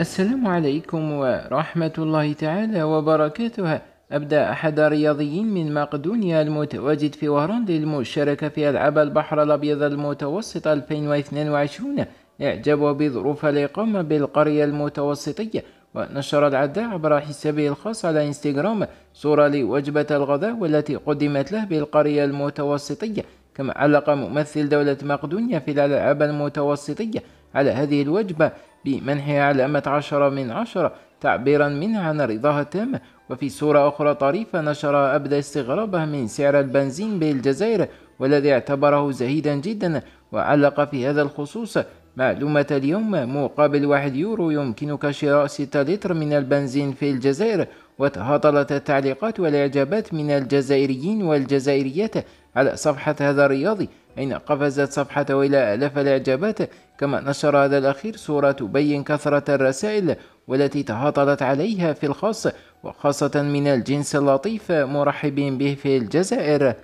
السلام عليكم ورحمة الله تعالى وبركاته. أبدأ أحد الرياضيين من مقدونيا المتواجد في وهران للمشاركة في ألعاب البحر الأبيض المتوسط 2022 إعجابه بظروف الإقامة بالقرية المتوسطية ونشر العداء عبر حسابه الخاص على إنستغرام صورة لوجبة الغداء والتي قدمت له بالقرية المتوسطية. كما علق ممثل دولة مقدونيا في الألعاب المتوسطية على هذه الوجبة بمنحها علامة عشرة من عشرة تعبيرا منها عن رضاها التام وفي صورة أخرى طريفة نشر أبدى استغرابه من سعر البنزين بالجزائر والذي اعتبره زهيدا جدا وعلق في هذا الخصوص. معلومة اليوم مقابل واحد يورو يمكنك شراء ستة لتر من البنزين في الجزائر وتهاطلت التعليقات والإعجابات من الجزائريين والجزائريات على صفحة هذا الرياضي. أين قفزت صفحته إلى آلاف الإعجابات. كما نشر هذا الأخير صورة تبين كثرة الرسائل والتي تهاطلت عليها في الخاص وخاصة من الجنس اللطيف مرحب به في الجزائر.